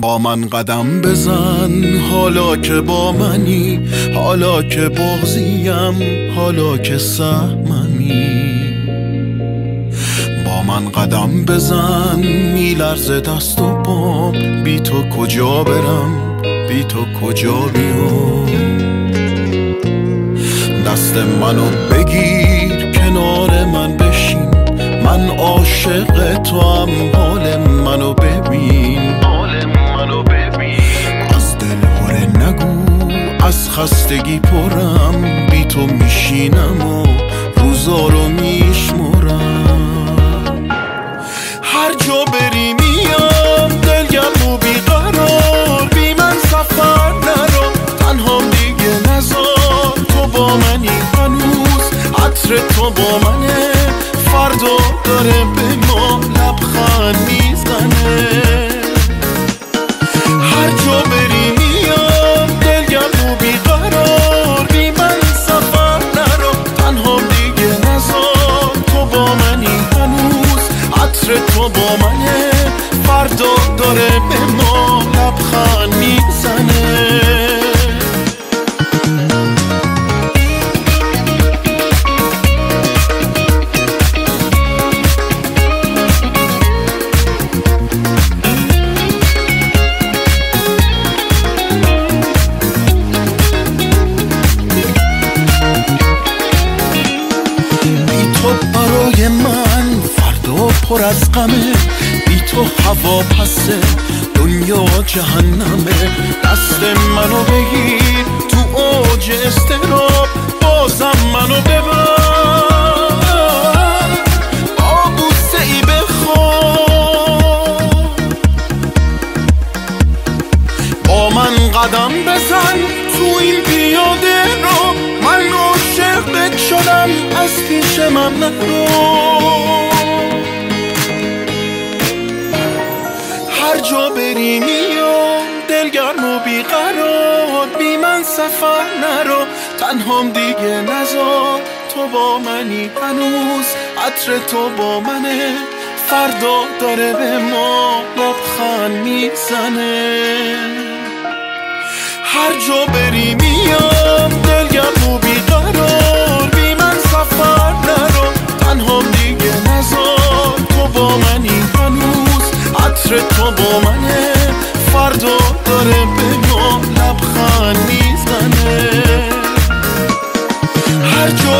با من قدم بزن. حالا که با منی حالا که بغزیم حالا که سهممی. با من قدم بزن. میلرز دست و پام. بی تو کجا برم؟ بی تو کجا بیام؟ دست منو بگیر کنار من بشین. من عاشق تو هم حال خستگی پرم بی تو میشینم و روزا رو میشمرم. هر جا بری میام دلگم و بیقرار بی من سفر نرو تنهام دیگه نزار. تو با منی هنوز عطر تو با منه. فردا داره به ما لبخند می‌زنه. عطر تو با منه. فردا داره به ما لبخند می‌زنه. پر از غمه بی تو هوا پسه دنیا جهنمه. دست منو بگیر تو اوج استراب بازم منو ببر. با بوسه ای بخواب. با من قدم بزن تو این پیاده رو. من عاشقت شدم از پیش من نرو هر جا بری میام دلگرم و بیقرار. بی من سفر نرو تنهام دیگه نزار تو با منی هنوز عطر تو با منه. فردا داره به ما لبخند می‌زنه. هر جا بری میام